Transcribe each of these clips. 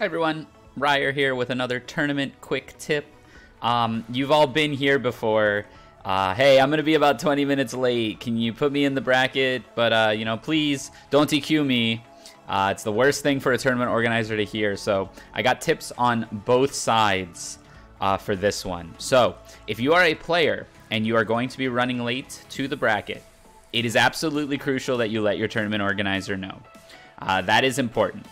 Everyone, Ryer here with another tournament quick tip. Um, you've all been here before. Uh, hey, I'm gonna be about 20 minutes late. Can you put me in the bracket? But uh, you know, please don't DQ me. Uh, it's the worst thing for a tournament organizer to hear. So I got tips on both sides uh, for this one. So if you are a player and you are going to be running late to the bracket, it is absolutely crucial that you let your tournament organizer know. Uh, that is important.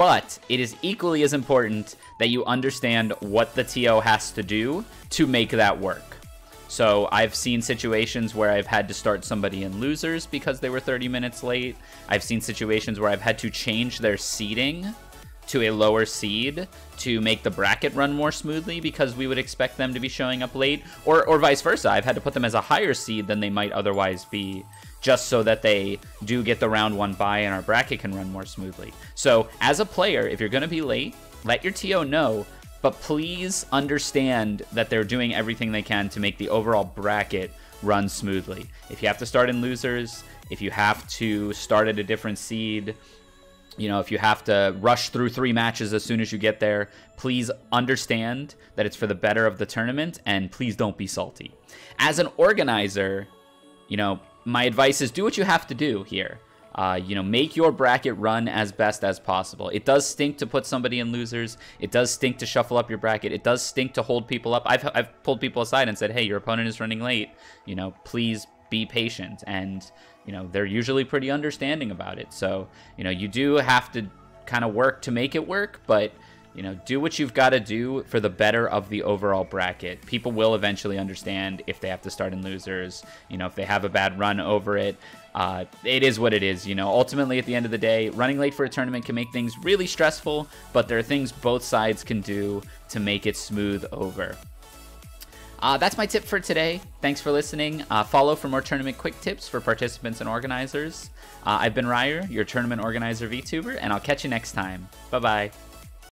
But it is equally as important that you understand what the TO has to do to make that work. So I've seen situations where I've had to start somebody in losers because they were 30 minutes late. I've seen situations where I've had to change their seeding to a lower seed to make the bracket run more smoothly because we would expect them to be showing up late or or vice versa. I've had to put them as a higher seed than they might otherwise be just so that they do get the round one bye and our bracket can run more smoothly. So, as a player, if you're going to be late, let your TO know, but please understand that they're doing everything they can to make the overall bracket run smoothly. If you have to start in losers, if you have to start at a different seed, you know, if you have to rush through three matches as soon as you get there, please understand that it's for the better of the tournament and please don't be salty. As an organizer, you know, my advice is do what you have to do here. Uh, you know, make your bracket run as best as possible. It does stink to put somebody in losers. It does stink to shuffle up your bracket. It does stink to hold people up. I've, I've pulled people aside and said, hey, your opponent is running late. You know, please be patient. And, you know, they're usually pretty understanding about it. So, you know, you do have to kind of work to make it work, but you know, do what you've got to do for the better of the overall bracket. People will eventually understand if they have to start in losers, you know, if they have a bad run over it. Uh, it is what it is, you know. Ultimately, at the end of the day, running late for a tournament can make things really stressful, but there are things both sides can do to make it smooth over. Uh, that's my tip for today. Thanks for listening. Uh, follow for more tournament quick tips for participants and organizers. Uh, I've been Ryer, your tournament organizer VTuber, and I'll catch you next time. Bye bye.